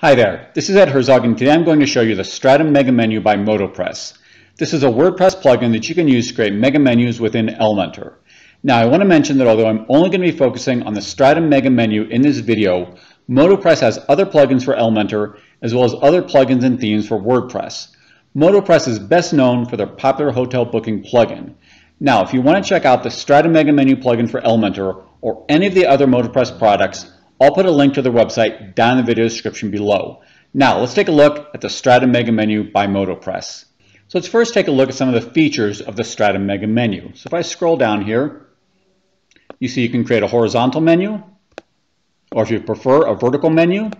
Hi there, this is Ed Herzog and today I'm going to show you the Stratum Mega Menu by MotoPress. This is a WordPress plugin that you can use to create mega menus within Elementor. Now I want to mention that although I'm only going to be focusing on the Stratum Mega Menu in this video, MotoPress has other plugins for Elementor as well as other plugins and themes for WordPress. MotoPress is best known for their popular hotel booking plugin. Now if you want to check out the Stratum Mega Menu plugin for Elementor or any of the other MotoPress products, I'll put a link to their website down in the video description below. Now let's take a look at the Stratum Mega Menu by MotoPress. So let's first take a look at some of the features of the Stratum Mega Menu. So if I scroll down here, you see you can create a horizontal menu, or if you prefer, a vertical menu.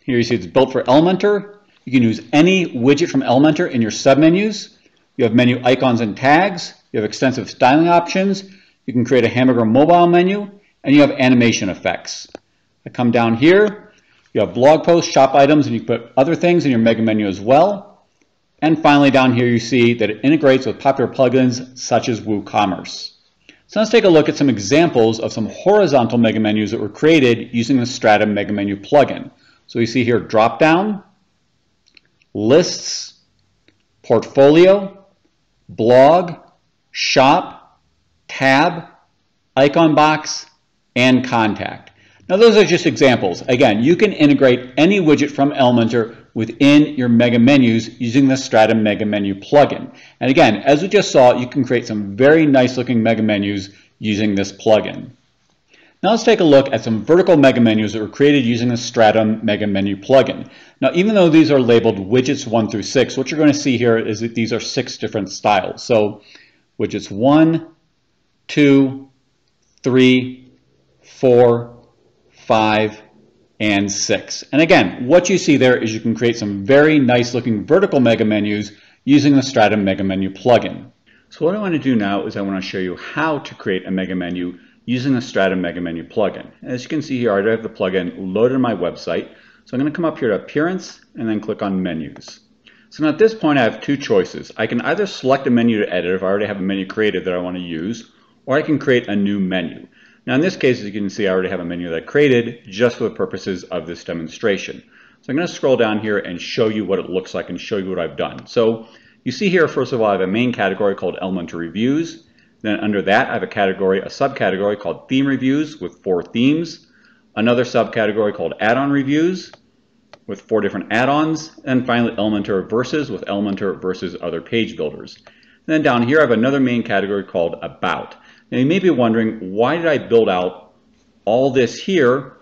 Here you see it's built for Elementor. You can use any widget from Elementor in your submenus. You have menu icons and tags. You have extensive styling options. You can create a hamburger mobile menu and you have animation effects. I come down here, you have blog posts, shop items, and you put other things in your mega menu as well. And finally down here you see that it integrates with popular plugins such as WooCommerce. So let's take a look at some examples of some horizontal mega menus that were created using the Stratum Mega Menu plugin. So we see here drop down, lists, portfolio, blog, shop, tab, icon box, and contact. Now those are just examples. Again, you can integrate any widget from Elementor within your mega menus using the Stratum Mega Menu plugin. And again, as we just saw, you can create some very nice looking mega menus using this plugin. Now let's take a look at some vertical mega menus that were created using the Stratum Mega Menu plugin. Now even though these are labeled widgets 1 through 6, what you're going to see here is that these are six different styles. So widgets 1, 2, 3, four, five, and six. And again, what you see there is you can create some very nice looking vertical mega menus using the Stratum Mega Menu plugin. So what I want to do now is I want to show you how to create a mega menu using the Stratum Mega Menu plugin. As you can see here, I already have the plugin loaded on my website. So I'm going to come up here to Appearance and then click on Menus. So now at this point I have two choices. I can either select a menu to edit if I already have a menu created that I want to use, or I can create a new menu. Now in this case, as you can see, I already have a menu that I created just for the purposes of this demonstration. So I'm going to scroll down here and show you what it looks like and show you what I've done. So you see here, first of all, I have a main category called Elementor Reviews. Then under that, I have a category, a subcategory called Theme Reviews with four themes. Another subcategory called Add-on Reviews with four different add-ons. And finally, Elementor Versus with Elementor versus other page builders. And then down here, I have another main category called About. Now you may be wondering, why did I build out all this here,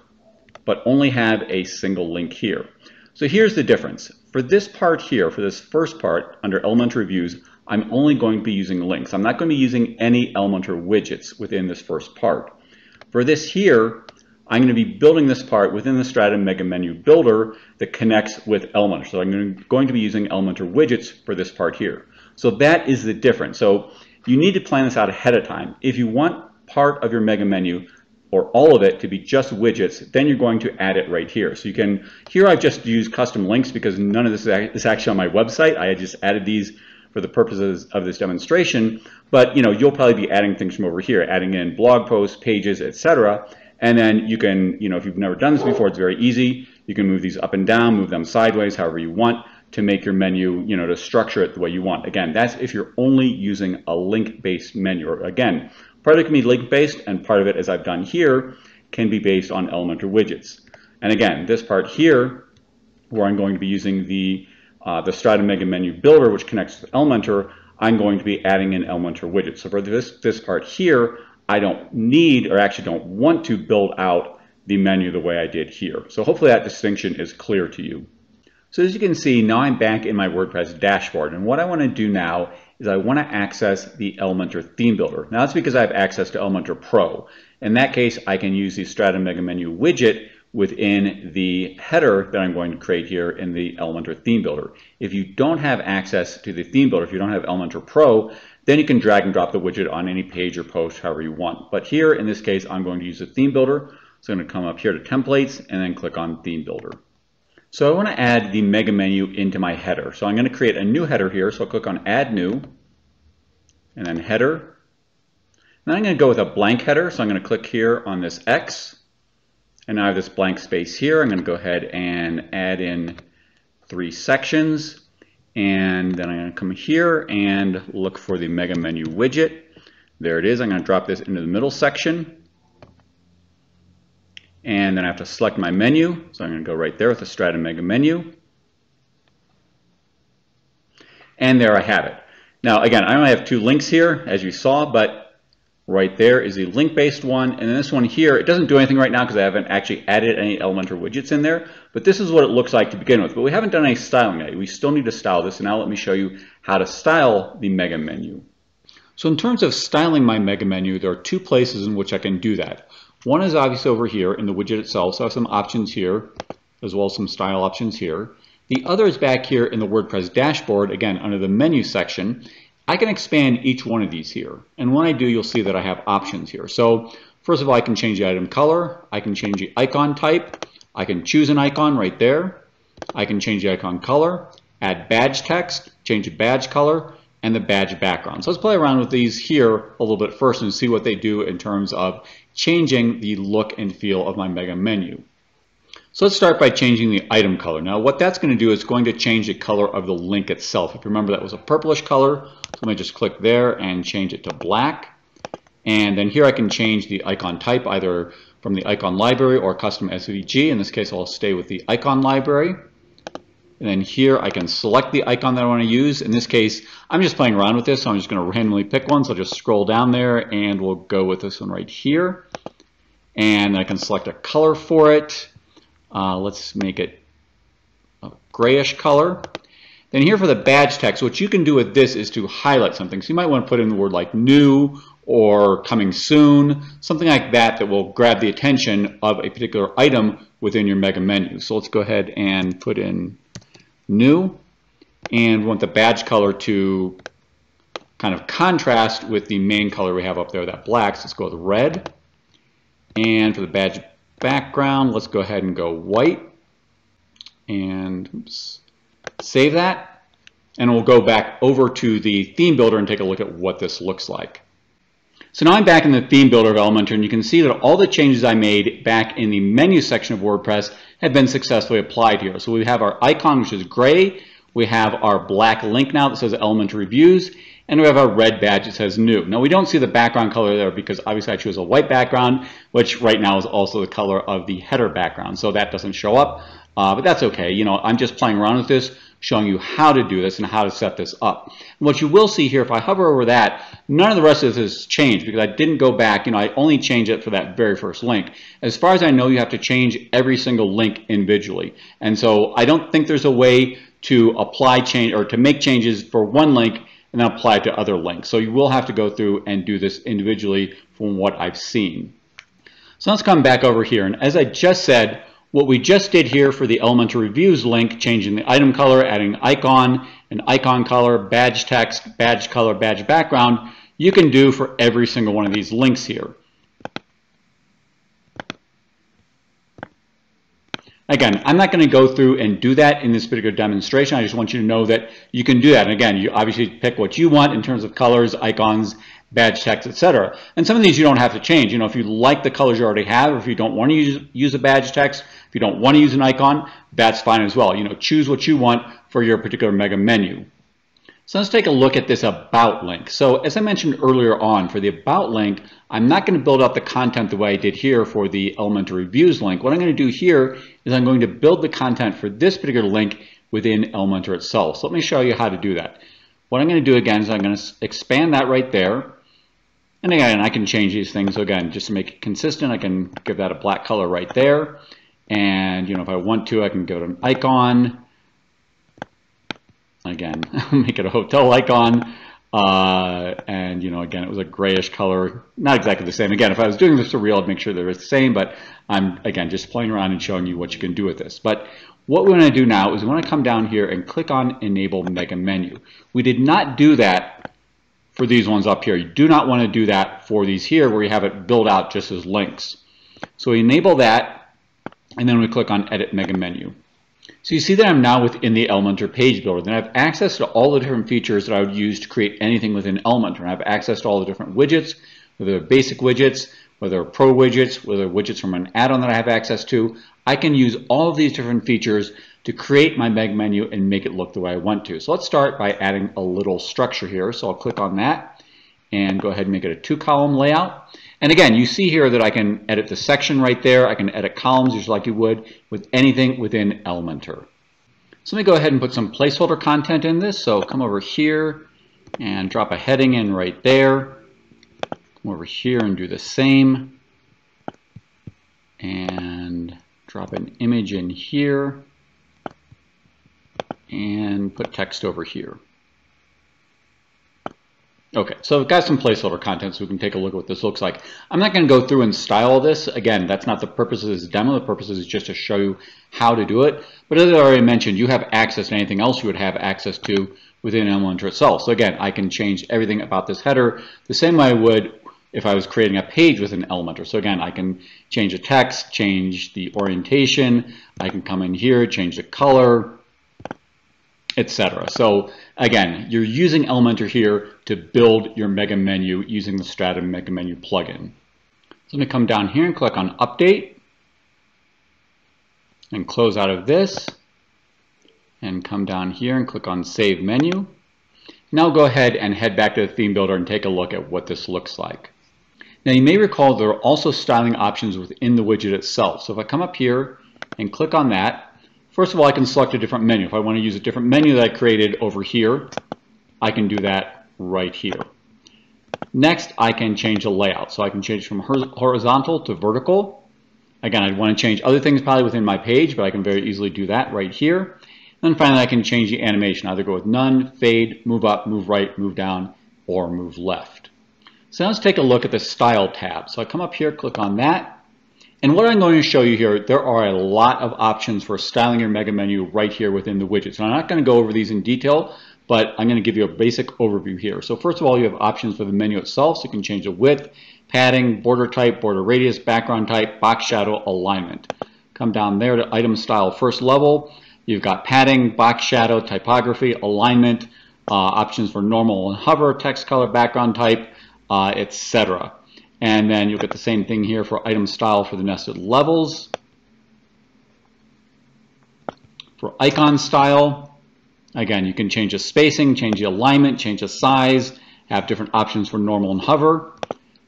but only have a single link here? So here's the difference. For this part here, for this first part under Elementor Reviews, I'm only going to be using links. I'm not going to be using any Elementor widgets within this first part. For this here, I'm going to be building this part within the Stratum Mega Menu Builder that connects with Elementor. So I'm going to be using Elementor widgets for this part here. So that is the difference. So you need to plan this out ahead of time. If you want part of your mega menu or all of it to be just widgets, then you're going to add it right here. So you can, here I've just used custom links because none of this is actually on my website. I just added these for the purposes of this demonstration, but you know, you'll probably be adding things from over here, adding in blog posts, pages, etc. And then you can, you know, if you've never done this before, it's very easy. You can move these up and down, move them sideways, however you want to make your menu, you know, to structure it the way you want. Again, that's if you're only using a link-based menu. Or again, part of it can be link-based and part of it, as I've done here, can be based on Elementor widgets. And again, this part here, where I'm going to be using the, uh, the Stratum Mega Menu Builder, which connects with Elementor, I'm going to be adding an Elementor widget. So for this, this part here, I don't need, or actually don't want to build out the menu the way I did here. So hopefully that distinction is clear to you. So as you can see, now I'm back in my WordPress dashboard. And what I want to do now is I want to access the Elementor theme builder. Now that's because I have access to Elementor Pro. In that case, I can use the Stratum Mega Menu widget within the header that I'm going to create here in the Elementor theme builder. If you don't have access to the theme builder, if you don't have Elementor Pro, then you can drag and drop the widget on any page or post however you want. But here in this case, I'm going to use the theme builder. So I'm going to come up here to templates and then click on theme builder. So I want to add the mega menu into my header. So I'm going to create a new header here. So I'll click on add new and then header. Then I'm going to go with a blank header. So I'm going to click here on this X And now I have this blank space here. I'm going to go ahead and add in three sections. And then I'm going to come here and look for the Mega Menu widget. There it is. I'm going to drop this into the middle section. And then I have to select my menu. So I'm going to go right there with the Stratum Mega Menu. And there I have it. Now, again, I only have two links here, as you saw, but right there is the link-based one. And then this one here, it doesn't do anything right now because I haven't actually added any Elementor widgets in there. But this is what it looks like to begin with. But we haven't done any styling yet. We still need to style this. And now let me show you how to style the mega menu. So in terms of styling my mega menu, there are two places in which I can do that. One is obviously over here in the widget itself. So I have some options here, as well as some style options here. The other is back here in the WordPress dashboard, again, under the menu section. I can expand each one of these here. And when I do, you'll see that I have options here. So first of all, I can change the item color. I can change the icon type. I can choose an icon right there. I can change the icon color, add badge text, change the badge color, and the badge background. So let's play around with these here a little bit first and see what they do in terms of changing the look and feel of my mega menu. So let's start by changing the item color. Now what that's going to do is going to change the color of the link itself. If you remember that was a purplish color, so let me just click there and change it to black. And then here I can change the icon type either from the icon library or custom SVG. In this case, I'll stay with the icon library. And then here I can select the icon that I want to use. In this case, I'm just playing around with this, so I'm just going to randomly pick one. So I'll just scroll down there and we'll go with this one right here. And I can select a color for it. Uh, let's make it a grayish color. Then here for the badge text, what you can do with this is to highlight something. So you might want to put in the word like new or coming soon, something like that that will grab the attention of a particular item within your mega menu. So let's go ahead and put in new and want the badge color to kind of contrast with the main color we have up there, that black. So let's go with red. And for the badge background, let's go ahead and go white and oops, save that. And we'll go back over to the theme builder and take a look at what this looks like. So now I'm back in the theme builder of Elementor and you can see that all the changes I made back in the menu section of WordPress have been successfully applied here. So we have our icon, which is gray. We have our black link now that says Elementor Reviews and we have our red badge that says new. Now we don't see the background color there because obviously I chose a white background, which right now is also the color of the header background, so that doesn't show up, uh, but that's okay. You know, I'm just playing around with this, showing you how to do this and how to set this up. And what you will see here, if I hover over that, none of the rest of this has changed because I didn't go back, you know, I only changed it for that very first link. As far as I know, you have to change every single link individually. And so I don't think there's a way to apply change or to make changes for one link and then apply it to other links. So you will have to go through and do this individually from what I've seen. So let's come back over here. And as I just said, what we just did here for the Elementor Reviews link, changing the item color, adding icon, an icon color, badge text, badge color, badge background, you can do for every single one of these links here. Again, I'm not going to go through and do that in this particular demonstration. I just want you to know that you can do that. And again, you obviously pick what you want in terms of colors, icons, badge text, etc. And some of these you don't have to change. You know, if you like the colors you already have, or if you don't want to use, use a badge text, if you don't want to use an icon, that's fine as well. You know, choose what you want for your particular mega menu. So let's take a look at this about link. So as I mentioned earlier on, for the about link, I'm not going to build out the content the way I did here for the Elementor Reviews link. What I'm going to do here is I'm going to build the content for this particular link within Elementor itself. So let me show you how to do that. What I'm going to do again is I'm going to expand that right there. And again, I can change these things. So again, just to make it consistent, I can give that a black color right there. And you know, if I want to, I can go to an icon again, make it a hotel icon. Uh, and, you know, again, it was a grayish color, not exactly the same. Again, if I was doing this for real, I'd make sure they're the same, but I'm, again, just playing around and showing you what you can do with this. But what we're going to do now is we want to come down here and click on Enable Mega Menu. We did not do that for these ones up here. You do not want to do that for these here where you have it built out just as links. So we enable that, and then we click on Edit Mega Menu. So you see that I'm now within the Elementor page builder. Then I have access to all the different features that I would use to create anything within Elementor. I have access to all the different widgets, the basic widgets. whether they're pro widgets, whether they're widgets from an add-on that I have access to. I can use all of these different features to create my Mega menu and make it look the way I want to. So let's start by adding a little structure here. So I'll click on that and go ahead and make it a two column layout. And again, you see here that I can edit the section right there. I can edit columns just like you would with anything within Elementor. So let me go ahead and put some placeholder content in this. So come over here and drop a heading in right there. Come over here and do the same. And drop an image in here and put text over here. Okay, so I've got some placeholder content so we can take a look at what this looks like. I'm not going to go through and style this. Again, that's not the purpose of this demo. The purpose is just to show you how to do it. But as I already mentioned, you have access to anything else you would have access to within Elementor itself. So again, I can change everything about this header the same way I would if I was creating a page with an Elementor. So again, I can change the text, change the orientation. I can come in here, change the color, etc. So again, you're using Elementor here to build your mega menu using the Stratum Mega Menu plugin. So I'm going to come down here and click on Update and close out of this and come down here and click on Save Menu. Now go ahead and head back to the theme builder and take a look at what this looks like. Now you may recall there are also styling options within the widget itself. So if I come up here and click on that, First of all, I can select a different menu. If I want to use a different menu that I created over here, I can do that right here. Next, I can change the layout. So I can change from horizontal to vertical. Again, I'd want to change other things probably within my page, but I can very easily do that right here. And then finally, I can change the animation, either go with none, fade, move up, move right, move down, or move left. So now let's take a look at the Style tab. So I come up here, click on that, and what I'm going to show you here, there are a lot of options for styling your mega menu right here within the widget. So I'm not going to go over these in detail, but I'm going to give you a basic overview here. So first of all, you have options for the menu itself. So you can change the width, padding, border type, border radius, background type, box shadow, alignment. Come down there to item style first level. You've got padding, box shadow, typography, alignment, uh, options for normal and hover, text color, background type, uh, etc. And then you'll get the same thing here for item style for the nested levels. For icon style, again, you can change the spacing, change the alignment, change the size, have different options for normal and hover.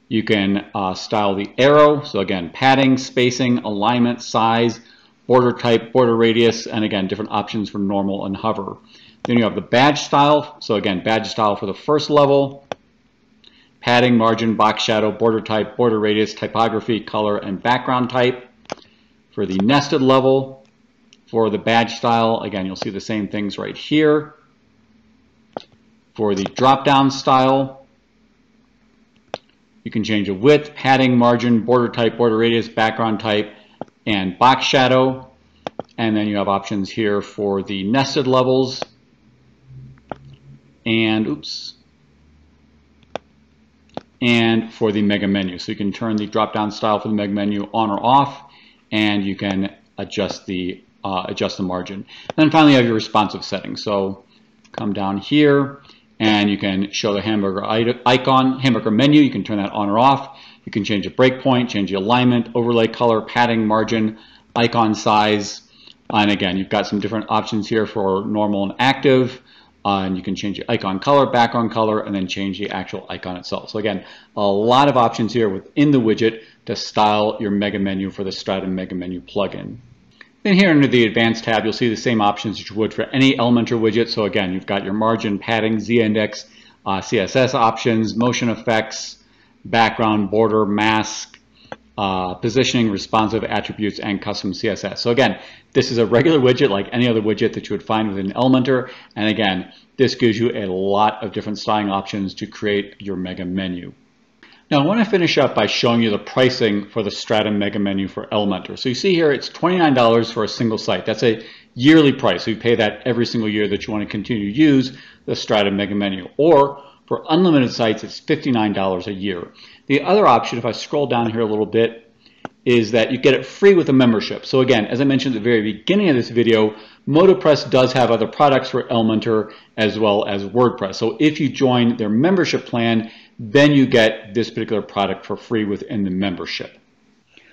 You can uh, style the arrow. So again, padding, spacing, alignment, size, border type, border radius, and again, different options for normal and hover. Then you have the badge style. So again, badge style for the first level, padding, margin, box shadow, border type, border radius, typography, color, and background type. For the nested level, for the badge style, again, you'll see the same things right here. For the drop-down style, you can change the width, padding, margin, border type, border radius, background type, and box shadow. And then you have options here for the nested levels. And, oops, and for the mega menu. So you can turn the drop-down style for the mega menu on or off, and you can adjust the uh, adjust the margin. Then finally, you have your responsive settings. So come down here, and you can show the hamburger icon, hamburger menu. You can turn that on or off. You can change the breakpoint, change the alignment, overlay color, padding, margin, icon size. And again, you've got some different options here for normal and active. Uh, and you can change the icon color, background color, and then change the actual icon itself. So again, a lot of options here within the widget to style your mega menu for the Stratum Mega Menu plugin. Then here under the Advanced tab, you'll see the same options that you would for any Elementor widget. So again, you've got your margin, padding, z-index, uh, CSS options, motion effects, background, border, mask, uh, positioning, responsive attributes, and custom CSS. So again, this is a regular widget like any other widget that you would find within Elementor. And again, this gives you a lot of different styling options to create your mega menu. Now I want to finish up by showing you the pricing for the Stratum Mega Menu for Elementor. So you see here it's $29 for a single site. That's a yearly price. So you pay that every single year that you want to continue to use the Stratum Mega Menu. Or for unlimited sites, it's $59 a year. The other option, if I scroll down here a little bit, is that you get it free with a membership. So again, as I mentioned at the very beginning of this video, MotoPress does have other products for Elementor as well as WordPress. So if you join their membership plan, then you get this particular product for free within the membership.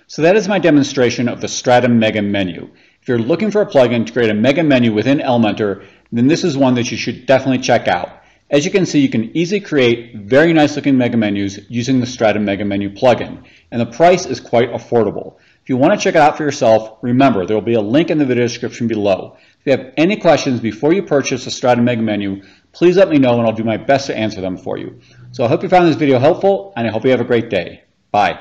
So that is my demonstration of the Stratum Mega Menu. If you're looking for a plugin to create a mega menu within Elementor, then this is one that you should definitely check out. As you can see, you can easily create very nice looking mega menus using the Stratum Mega Menu plugin, and the price is quite affordable. If you want to check it out for yourself, remember there will be a link in the video description below. If you have any questions before you purchase the Stratum Mega Menu, please let me know and I'll do my best to answer them for you. So I hope you found this video helpful and I hope you have a great day. Bye.